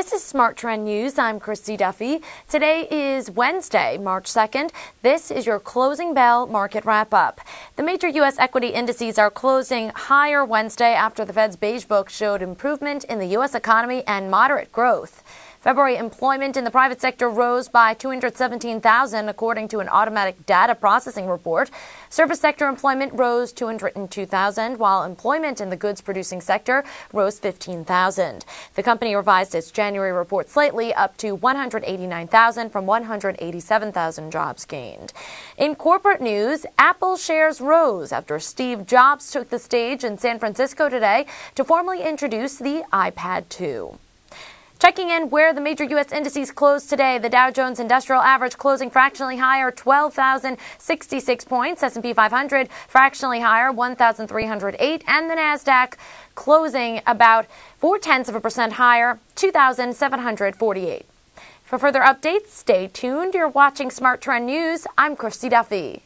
SmarTrend News. I'm Christy Duffy. Today is Wednesday, March 2nd. This is your closing bell market wrap up. The major U.S. equity indices are closing higher Wednesday after the Fed's Beige Book showed improvement in the U.S. economy and moderate growth. February employment in the private sector rose by 217,000 according to an automatic data processing report. Service sector employment rose 202,000 while employment in the goods producing sector rose 15,000. The company revised its January report slightly up to 189,000 from 187,000 jobs gained. In corporate news, Apple shares rose after Steve Jobs took the stage in San Francisco today to formally introduce the iPad 2. Checking in where the major U.S. indices closed today, the Dow Jones Industrial Average closing fractionally higher, 12,066 points. S&P 500 fractionally higher, 1,308, and the Nasdaq closing about four tenths of a percent higher, 2,748. For further updates, stay tuned. You're watching SmarTrend News. I'm Christy Duffy.